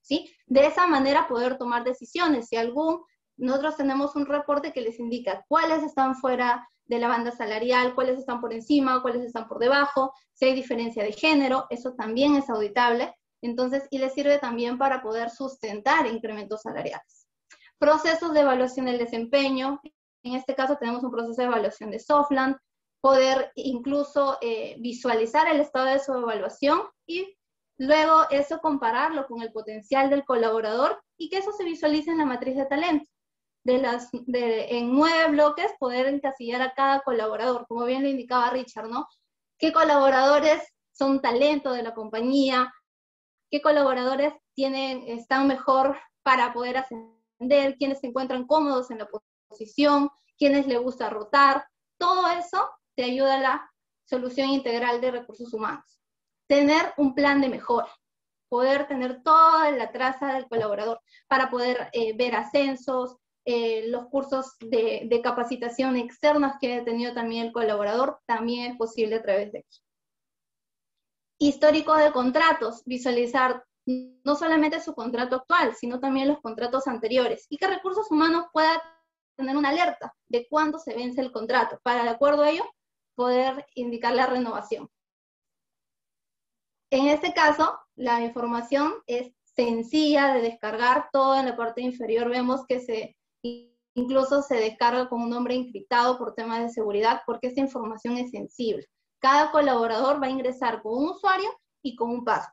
¿sí? De esa manera poder tomar decisiones. Si algún, nosotros tenemos un reporte que les indica cuáles están fuera de la banda salarial, cuáles están por encima, cuáles están por debajo, si hay diferencia de género, eso también es auditable. Entonces, y le sirve también para poder sustentar incrementos salariales. Procesos de evaluación del desempeño. En este caso tenemos un proceso de evaluación de Softland, poder incluso eh, visualizar el estado de su evaluación y luego eso compararlo con el potencial del colaborador y que eso se visualice en la matriz de talento de las, de, en nueve bloques poder encasillar a cada colaborador, como bien lo indicaba Richard, ¿no? ¿Qué colaboradores son talento de la compañía? ¿Qué colaboradores tienen, están mejor para poder ascender? ¿Quiénes se encuentran cómodos en la posición? ¿Quiénes les gusta rotar? Todo eso te ayuda a la solución integral de recursos humanos. Tener un plan de mejora, poder tener toda la traza del colaborador para poder eh, ver ascensos, eh, los cursos de, capacitación externas que ha tenido también el colaborador, también es posible a través de aquí. Histórico de contratos, visualizar no solamente su contrato actual, sino también los contratos anteriores y que recursos humanos pueda tener una alerta de cuándo se vence el contrato, para de acuerdo a ello poder indicar la renovación. En este caso, la información es sencilla de descargar, todo en la parte inferior vemos que se Incluso se descarga con un nombre encriptado por temas de seguridad porque esta información es sensible. Cada colaborador va a ingresar con un usuario y con un paso.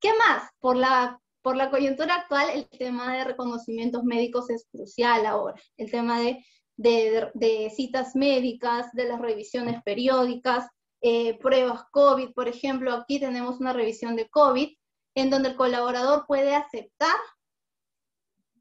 ¿Qué más? Por la, por la coyuntura actual, el tema de reconocimientos médicos es crucial ahora. El tema de, de, citas médicas, de las revisiones periódicas, eh, pruebas COVID, por ejemplo, aquí tenemos una revisión de COVID en donde el colaborador puede aceptar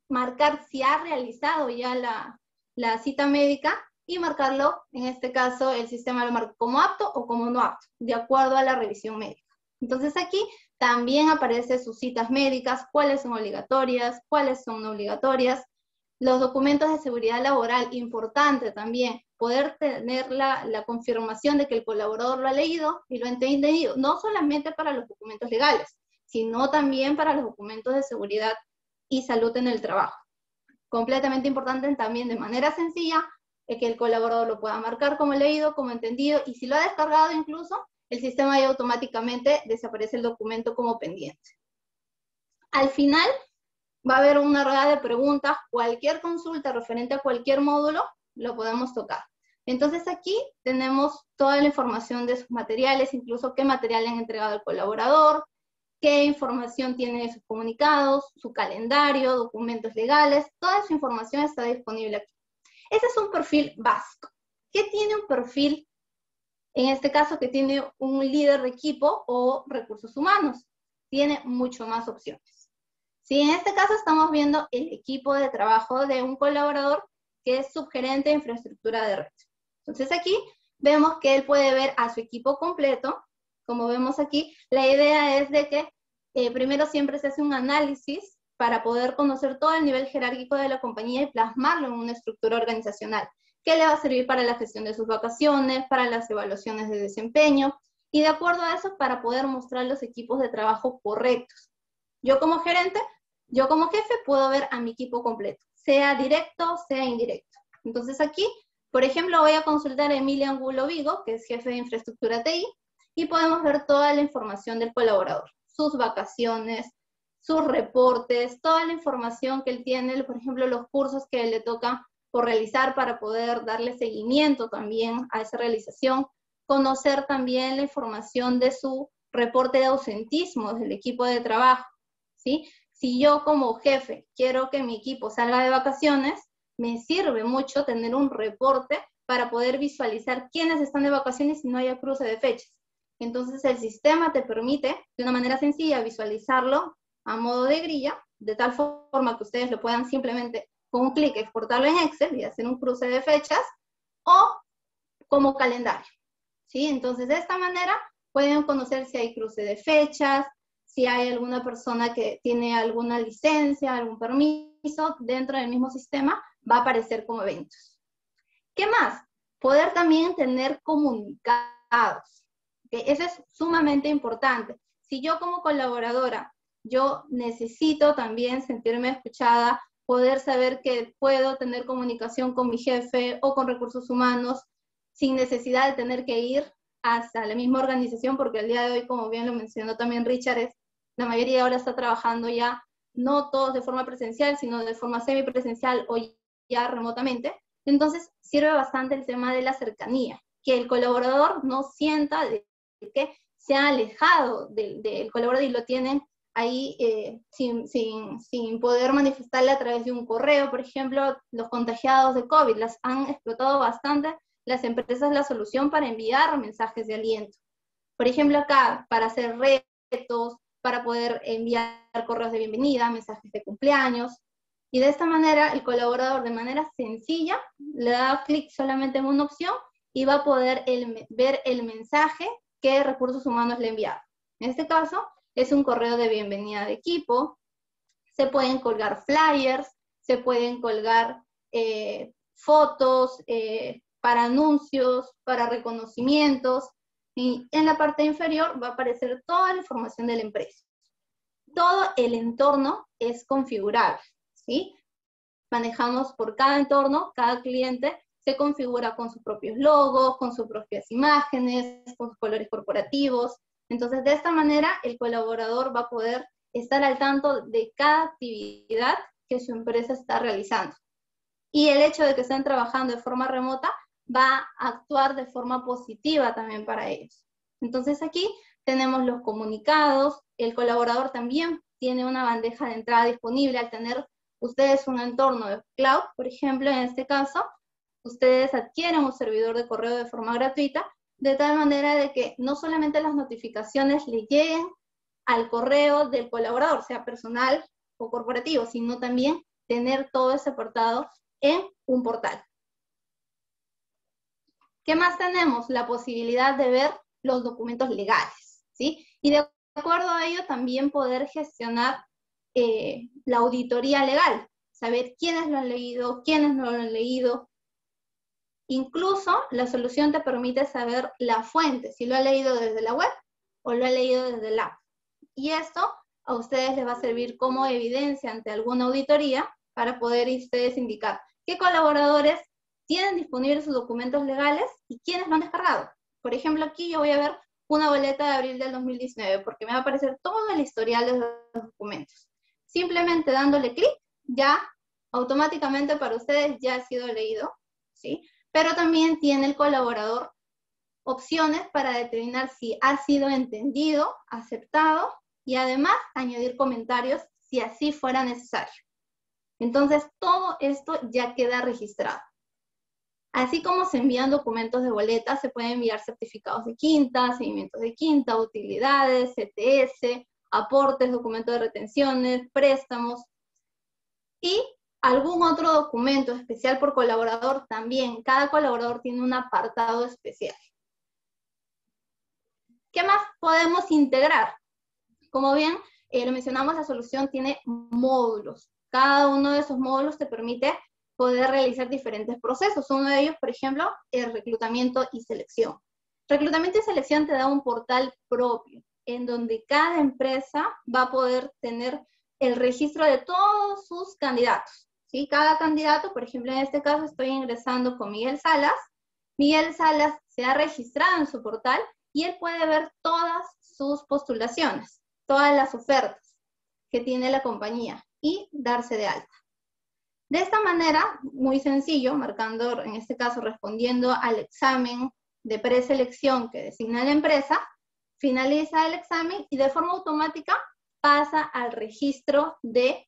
marcar si ha realizado ya la, cita médica y marcarlo, en este caso el sistema lo marca como apto o como no apto, de acuerdo a la revisión médica. Entonces aquí también aparecen sus citas médicas, cuáles son obligatorias, cuáles son no obligatorias, los documentos de seguridad laboral, importante también, poder tener la, la, confirmación de que el colaborador lo ha leído y lo ha entendido, no solamente para los documentos legales, sino también para los documentos de seguridad y salud en el trabajo. Completamente importante también de manera sencilla que el colaborador lo pueda marcar como leído, como entendido, y si lo ha descargado incluso, el sistema ya automáticamente desaparece el documento como pendiente. Al final va a haber una rueda de preguntas, cualquier consulta referente a cualquier módulo lo podemos tocar. Entonces aquí tenemos toda la información de sus materiales, incluso qué material han entregado al colaborador, qué información tiene sus comunicados, su calendario, documentos legales, toda esa información está disponible aquí. Ese es un perfil básico. ¿Qué tiene un perfil? En este caso, que tiene un líder de equipo o recursos humanos. Tiene mucho más opciones. Si en este caso estamos viendo el equipo de trabajo de un colaborador que es subgerente de infraestructura de red. Entonces aquí vemos que él puede ver a su equipo completo. Como vemos aquí, la idea es de que eh, primero siempre se hace un análisis para poder conocer todo el nivel jerárquico de la compañía y plasmarlo en una estructura organizacional que le va a servir para la gestión de sus vacaciones, para las evaluaciones de desempeño y de acuerdo a eso para poder mostrar los equipos de trabajo correctos. Yo como gerente, yo como jefe puedo ver a mi equipo completo, sea directo, sea indirecto. Entonces aquí, por ejemplo, voy a consultar a Emilia Angulo Vigo, que es jefe de infraestructura TI, y podemos ver toda la información del colaborador sus vacaciones, sus reportes, toda la información que él tiene, por ejemplo, los cursos que le toca por realizar para poder darle seguimiento también a esa realización, conocer también la información de su reporte de ausentismo del equipo de trabajo, ¿sí? Si yo como jefe quiero que mi equipo salga de vacaciones, me sirve mucho tener un reporte para poder visualizar quiénes están de vacaciones y no haya cruce de fechas. Entonces el sistema te permite de una manera sencilla visualizarlo a modo de grilla, de tal forma que ustedes lo puedan simplemente con un clic exportarlo en Excel y hacer un cruce de fechas o como calendario. ¿sí? Entonces de esta manera pueden conocer si hay cruce de fechas, si hay alguna persona que tiene alguna licencia, algún permiso dentro del mismo sistema, va a aparecer como eventos. ¿Qué más? Poder también tener comunicados. Eso es sumamente importante. Si yo como colaboradora, yo necesito también sentirme escuchada, poder saber que puedo tener comunicación con mi jefe o con recursos humanos sin necesidad de tener que ir hasta la misma organización, porque el día de hoy, como bien lo mencionó también Richard, es, la mayoría ahora está trabajando ya no todos de forma presencial, sino de forma semipresencial o ya remotamente. Entonces, sirve bastante el tema de la cercanía, que el colaborador no sienta que se ha alejado del, colaborador y lo tienen ahí eh, sin, sin, sin, poder manifestarle a través de un correo. Por ejemplo, los contagiados de COVID las han explotado bastante las empresas la solución para enviar mensajes de aliento. Por ejemplo, acá, para hacer retos, para poder enviar correos de bienvenida, mensajes de cumpleaños. Y de esta manera, el colaborador de manera sencilla le da clic solamente en una opción y va a poder ver el mensaje que recursos humanos le enviaron. En este caso, es un correo de bienvenida de equipo. Se pueden colgar flyers, se pueden colgar eh, fotos eh, para anuncios, para reconocimientos, y en la parte inferior va a aparecer toda la información de la empresa. Todo el entorno es configurable, ¿sí? Manejamos por cada entorno, cada cliente se configura con sus propios logos, con sus propias imágenes, con sus colores corporativos. Entonces, de esta manera, el colaborador va a poder estar al tanto de cada actividad que su empresa está realizando. Y el hecho de que estén trabajando de forma remota va a actuar de forma positiva también para ellos. Entonces aquí tenemos los comunicados, el colaborador también tiene una bandeja de entrada disponible al tener ustedes un entorno de cloud, por ejemplo, en este caso, ustedes adquieren un servidor de correo de forma gratuita, de tal manera de que no solamente las notificaciones le lleguen al correo del colaborador, sea personal o corporativo, sino también tener todo ese apartado en un portal. ¿Qué más tenemos? La posibilidad de ver los documentos legales, ¿sí? Y de acuerdo a ello también poder gestionar eh, la auditoría legal, saber quiénes lo han leído, quiénes no lo han leído. Incluso la solución te permite saber la fuente, si lo ha leído desde la web o lo ha leído desde la app. Y esto a ustedes les va a servir como evidencia ante alguna auditoría para poder ustedes indicar qué colaboradores tienen disponibles sus documentos legales y quiénes lo han descargado. Por ejemplo, aquí yo voy a ver una boleta de abril del 2019 porque me va a aparecer todo el historial de los documentos. Simplemente dándole clic, ya automáticamente para ustedes ya ha sido leído, ¿sí? Pero también tiene el colaborador opciones para determinar si ha sido entendido, aceptado y además añadir comentarios si así fuera necesario. Entonces, todo esto ya queda registrado. Así como se envían documentos de boleta, se pueden enviar certificados de quinta, seguimientos de quinta, utilidades, CTS, aportes, documentos de retenciones, préstamos y algún otro documento especial por colaborador también. Cada colaborador tiene un apartado especial. ¿Qué más podemos integrar? Como bien eh, lo mencionamos, la solución tiene módulos. Cada uno de esos módulos te permite poder realizar diferentes procesos. Uno de ellos, por ejemplo, es reclutamiento y selección. Reclutamiento y selección te da un portal propio en donde cada empresa va a poder tener el registro de todos sus candidatos. ¿Sí? Cada candidato, por ejemplo, en este caso estoy ingresando con Miguel Salas. Miguel Salas se ha registrado en su portal y él puede ver todas sus postulaciones, todas las ofertas que tiene la compañía y darse de alta. De esta manera, muy sencillo, marcando, en este caso, respondiendo al examen de preselección que designa la empresa, finaliza el examen y de forma automática pasa al registro de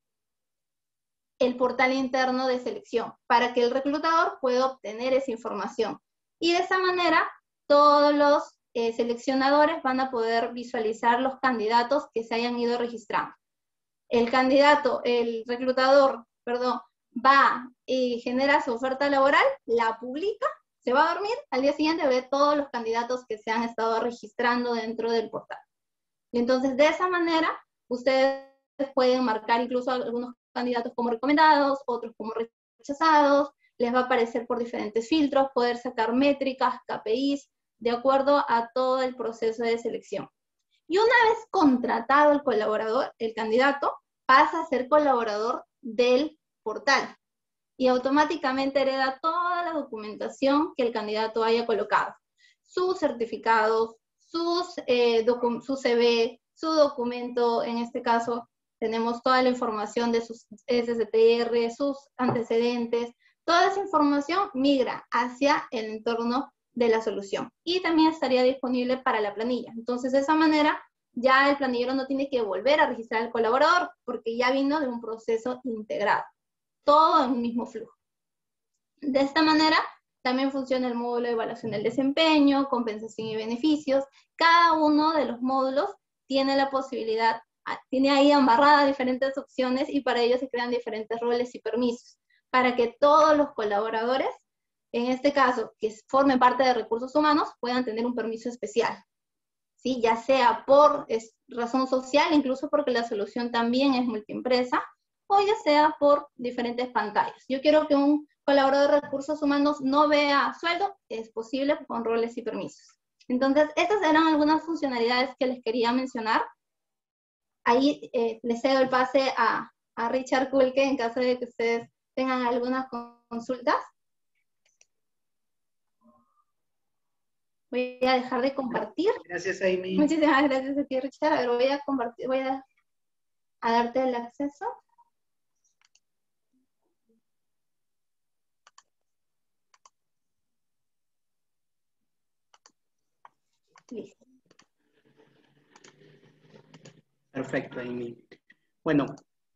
el portal interno de selección para que el reclutador pueda obtener esa información. Y de esa manera, todos los eh, seleccionadores van a poder visualizar los candidatos que se hayan ido registrando. El candidato, el reclutador, perdón, va y genera su oferta laboral, la publica, se va a dormir, al día siguiente ve todos los candidatos que se han estado registrando dentro del portal. Y entonces, de esa manera, ustedes pueden marcar incluso algunos candidatos como recomendados, otros como rechazados, les va a aparecer por diferentes filtros, poder sacar métricas, KPIs, de acuerdo a todo el proceso de selección. Y una vez contratado el colaborador, el candidato, pasa a ser colaborador del portal y automáticamente hereda toda la documentación que el candidato haya colocado. Sus certificados, eh, su CV, su documento, en este caso tenemos toda la información de sus SSTR, sus antecedentes, toda esa información migra hacia el entorno de la solución y también estaría disponible para la planilla. Entonces, de esa manera, ya el planillero no tiene que volver a registrar al colaborador porque ya vino de un proceso integrado, todo en un mismo flujo. De esta manera, también funciona el módulo de evaluación del desempeño, compensación y beneficios. Cada uno de los módulos tiene la posibilidad, tiene ahí amarradas diferentes opciones y para ello se crean diferentes roles y permisos para que todos los colaboradores, en este caso, que formen parte de recursos humanos, puedan tener un permiso especial. ¿sí? ya sea por razón social, incluso porque la solución también es multiempresa, o ya sea por diferentes pantallas. Yo quiero que un colaborador de recursos humanos no vea sueldo, es posible con roles y permisos. Entonces, estas eran algunas funcionalidades que les quería mencionar. Ahí eh, les cedo el pase a, a Richard Kulke en caso de que ustedes tengan algunas consultas. Voy a dejar de compartir. Gracias, Amy. Muchísimas gracias a ti, Richard. A ver, voy a compartir, voy a, darte el acceso. Listo. Perfecto, Amy. Bueno,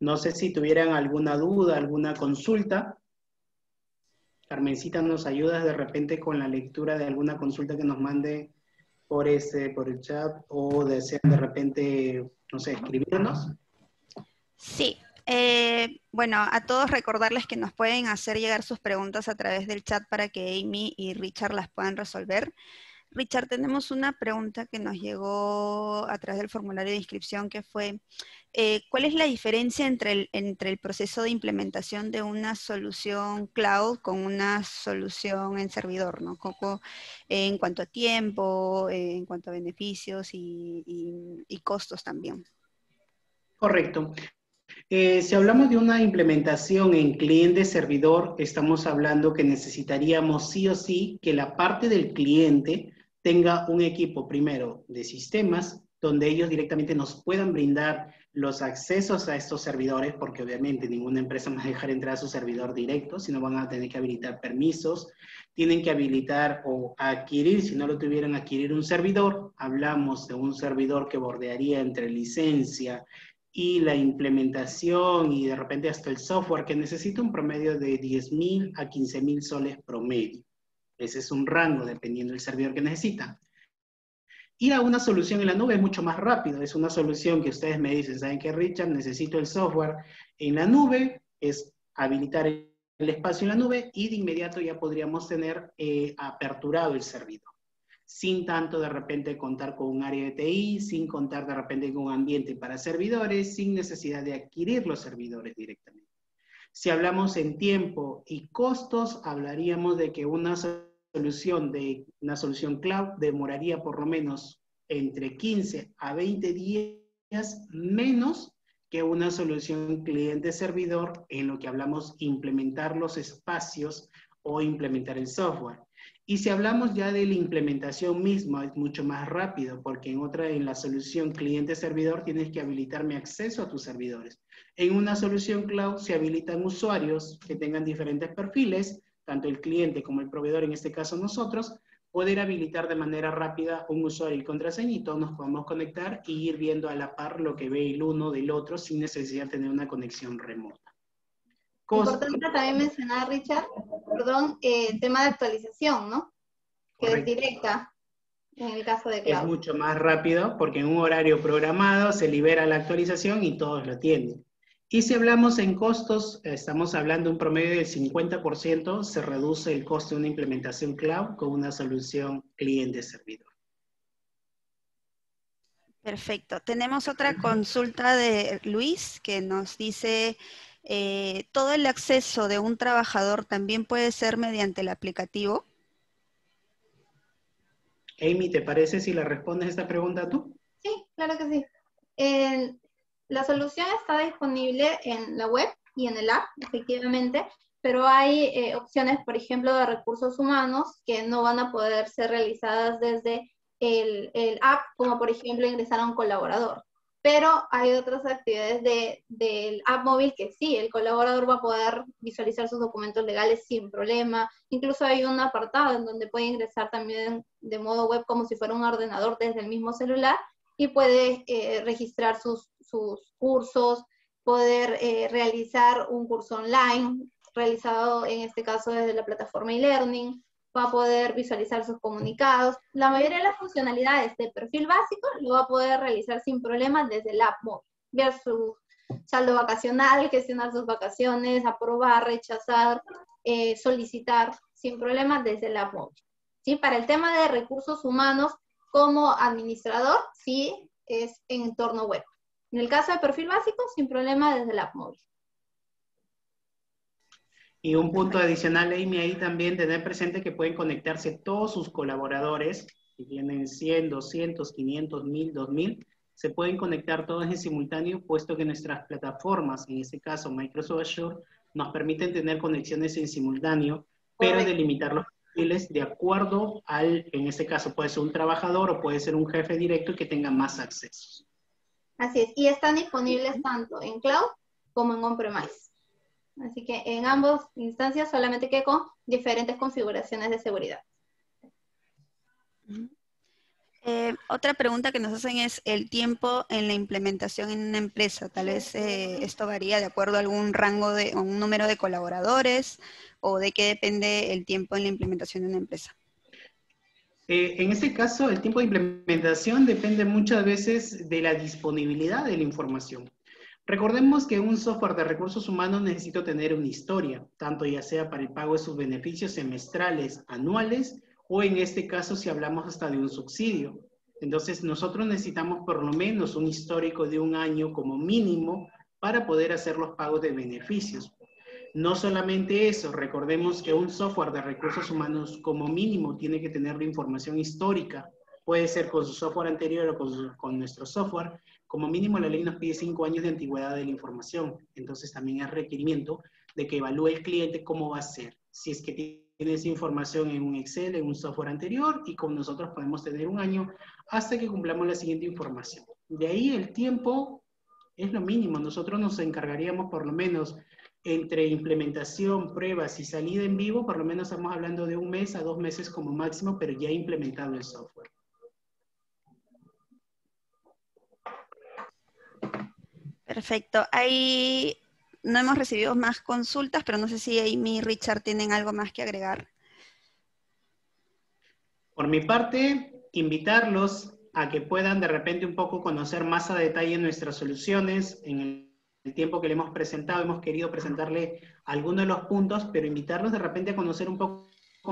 no sé si tuvieran alguna duda, alguna consulta. Carmencita nos ayuda de repente con la lectura de alguna consulta que nos mande por ese, por el chat o desean de repente, no sé, escribirnos. Sí, eh, bueno, a todos recordarles que nos pueden hacer llegar sus preguntas a través del chat para que Amy y Richard las puedan resolver. Richard, tenemos una pregunta que nos llegó a través del formulario de inscripción que fue, eh, ¿cuál es la diferencia entre el, entre el proceso de implementación de una solución cloud con una solución en servidor? ¿no? en cuanto a tiempo, en cuanto a beneficios y, costos también. Correcto. Eh, si hablamos de una implementación en cliente-servidor, estamos hablando que necesitaríamos sí o sí que la parte del cliente tenga un equipo primero de sistemas donde ellos directamente nos puedan brindar los accesos a estos servidores, porque obviamente ninguna empresa va a dejar entrar a su servidor directo, sino van a tener que habilitar permisos, tienen que habilitar o adquirir, si no lo tuvieran, adquirir un servidor. Hablamos de un servidor que bordearía entre licencia y la implementación y de repente hasta el software, que necesita un promedio de 10.000 a 15.000 soles promedio. Ese es un rango dependiendo del servidor que necesita. Ir a una solución en la nube es mucho más rápido. Es una solución que ustedes me dicen, ¿saben qué, Richard? Necesito el software en la nube, es habilitar el espacio en la nube y de inmediato ya podríamos tener eh, aperturado el servidor. Sin tanto de repente contar con un área de TI, sin contar de repente con un ambiente para servidores, sin necesidad de adquirir los servidores directamente. Si hablamos en tiempo y costos, hablaríamos de que una solución de una solución cloud demoraría por lo menos entre 15 a 20 días menos que una solución cliente-servidor en lo que hablamos implementar los espacios o implementar el software. Y si hablamos ya de la implementación misma, es mucho más rápido, porque en otra, en la solución cliente-servidor, tienes que habilitarme acceso a tus servidores. En una solución cloud se habilitan usuarios que tengan diferentes perfiles, tanto el cliente como el proveedor, en este caso nosotros, poder habilitar de manera rápida un usuario y contraseña y todos nos podemos conectar y ir viendo a la par lo que ve el uno del otro sin necesidad de tener una conexión remota. Importante también mencionar, Richard, perdón, eh, el tema de actualización, ¿no? Que es directa en el caso de cloud. Es mucho más rápido porque en un horario programado se libera la actualización y todos lo tienen. Y si hablamos en costos, estamos hablando de un promedio del 50%, se reduce el costo de una implementación cloud con una solución cliente-servidor. Perfecto. Tenemos otra consulta de Luis que nos dice, eh, ¿todo el acceso de un trabajador también puede ser mediante el aplicativo? Amy, ¿te parece si le respondes esta pregunta tú? Sí, claro que sí. La solución está disponible en la web y en el app, efectivamente, pero hay eh, opciones, por ejemplo, de recursos humanos que no van a poder ser realizadas desde el, el app, como por ejemplo ingresar a un colaborador. Pero hay otras actividades de, del app móvil que sí, el colaborador va a poder visualizar sus documentos legales sin problema. Incluso hay un apartado en donde puede ingresar también de modo web como si fuera un ordenador desde el mismo celular y puede eh, registrar sus, sus, cursos, poder eh, realizar un curso online realizado en este caso desde la plataforma e-learning, va a poder visualizar sus comunicados. La mayoría de las funcionalidades de perfil básico lo va a poder realizar sin problemas desde el app móvil. Ver su saldo vacacional, gestionar sus vacaciones, aprobar, rechazar, eh, solicitar sin problemas desde el app móvil. ¿Sí? Para el tema de recursos humanos, como administrador, sí es en entorno web. En el caso de perfil básico, sin problema desde el app móvil. Y un punto adicional, Amy, ahí también tener presente que pueden conectarse todos sus colaboradores, si tienen 100, 200, 500, 1000, 2000, se pueden conectar todos en simultáneo, puesto que nuestras plataformas, en este caso Microsoft Azure, nos permiten tener conexiones en simultáneo, pero delimitar los perfiles de acuerdo al, en este caso puede ser un trabajador o puede ser un jefe directo que tenga más accesos. Así es, y están disponibles tanto en cloud como en on-premise. Así que en ambas instancias solamente que con diferentes configuraciones de seguridad. Eh, otra pregunta que nos hacen es el tiempo en la implementación en una empresa. Tal vez eh, esto varía de acuerdo a algún rango de, o un número de colaboradores o de qué depende el tiempo en la implementación de una empresa. Eh, en este caso, el tiempo de implementación depende muchas veces de la disponibilidad de la información. Recordemos que un software de recursos humanos necesita tener una historia, tanto ya sea para el pago de sus beneficios semestrales, anuales, o en este caso si hablamos hasta de un subsidio. Entonces nosotros necesitamos por lo menos un histórico de un año como mínimo para poder hacer los pagos de beneficios. No solamente eso, recordemos que un software de recursos humanos como mínimo tiene que tener la información histórica, puede ser con su software anterior o con, nuestro software, como mínimo la ley nos pide cinco años de antigüedad de la información, entonces también es requerimiento de que evalúe el cliente cómo va a ser, si es que tiene esa información en un Excel, en un software anterior, y con nosotros podemos tener un año hasta que cumplamos la siguiente información. De ahí el tiempo es lo mínimo, nosotros nos encargaríamos por lo menos entre implementación, pruebas y salida en vivo, por lo menos estamos hablando de un mes a dos meses como máximo, pero ya implementado el software. Perfecto. Ahí no hemos recibido más consultas, pero no sé si Amy y Richard tienen algo más que agregar. Por mi parte, invitarlos a que puedan de repente un poco conocer más a detalle nuestras soluciones. En el tiempo que le hemos presentado, hemos querido presentarle algunos de los puntos, pero invitarlos de repente a conocer un poco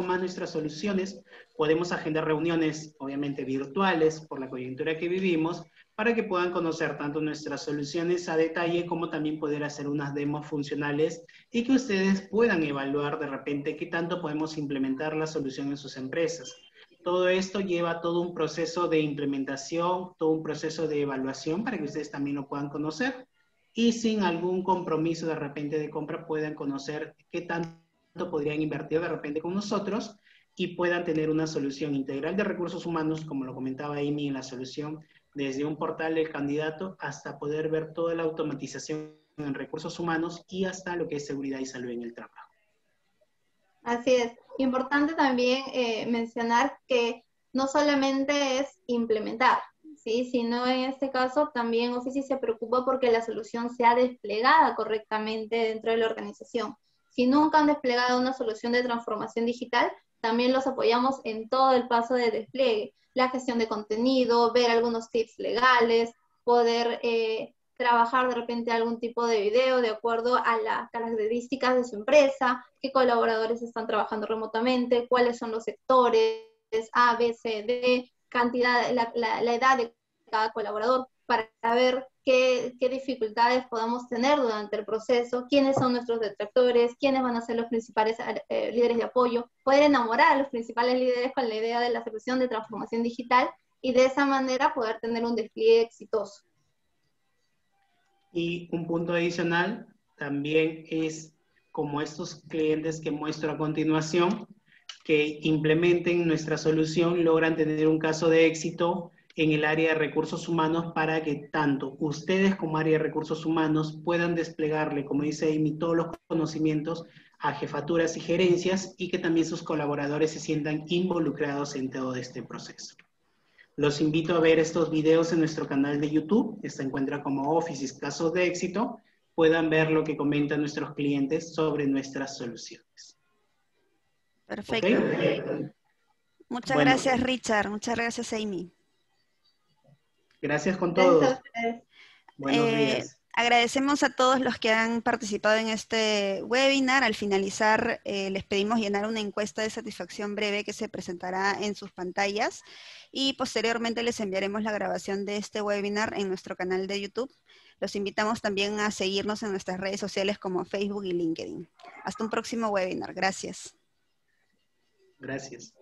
más nuestras soluciones. Podemos agendar reuniones, obviamente virtuales, por la coyuntura que vivimos, para que puedan conocer tanto nuestras soluciones a detalle como también poder hacer unas demos funcionales y que ustedes puedan evaluar de repente qué tanto podemos implementar la solución en sus empresas. Todo esto lleva todo un proceso de implementación, todo un proceso de evaluación para que ustedes también lo puedan conocer y sin algún compromiso de repente de compra puedan conocer qué tanto podrían invertir de repente con nosotros y puedan tener una solución integral de recursos humanos, como lo comentaba Amy en la solución desde un portal del candidato hasta poder ver toda la automatización en recursos humanos y hasta lo que es seguridad y salud en el trabajo. Así es. Importante también eh, mencionar que no solamente es implementar, ¿sí? sino en este caso también Office se preocupa porque la solución sea desplegada correctamente dentro de la organización. Si nunca han desplegado una solución de transformación digital, también los apoyamos en todo el paso de despliegue la gestión de contenido, ver algunos tips legales, poder eh, trabajar de repente algún tipo de video de acuerdo a las características de su empresa, qué colaboradores están trabajando remotamente, cuáles son los sectores, A, B, C, D, cantidad, la, la edad de cada colaborador, para ver qué, dificultades podamos tener durante el proceso, quiénes son nuestros detractores, quiénes van a ser los principales eh, líderes de apoyo, poder enamorar a los principales líderes con la idea de la solución de transformación digital y de esa manera poder tener un despliegue exitoso. Y un punto adicional, también es como estos clientes que muestro a continuación, que implementen nuestra solución, logran tener un caso de éxito en el área de recursos humanos para que tanto ustedes como área de recursos humanos puedan desplegarle, como dice Amy, todos los conocimientos a jefaturas y gerencias y que también sus colaboradores se sientan involucrados en todo este proceso. Los invito a ver estos videos en nuestro canal de YouTube, se encuentra como Office Casos de Éxito, puedan ver lo que comentan nuestros clientes sobre nuestras soluciones. Perfecto. Muchas gracias, Richard. Muchas gracias, Amy. Gracias con todos. Buenos eh, días. Agradecemos a todos los que han participado en este webinar. Al finalizar, eh, les pedimos llenar una encuesta de satisfacción breve que se presentará en sus pantallas y posteriormente les enviaremos la grabación de este webinar en nuestro canal de YouTube. Los invitamos también a seguirnos en nuestras redes sociales como Facebook y LinkedIn. Hasta un próximo webinar. Gracias. Gracias.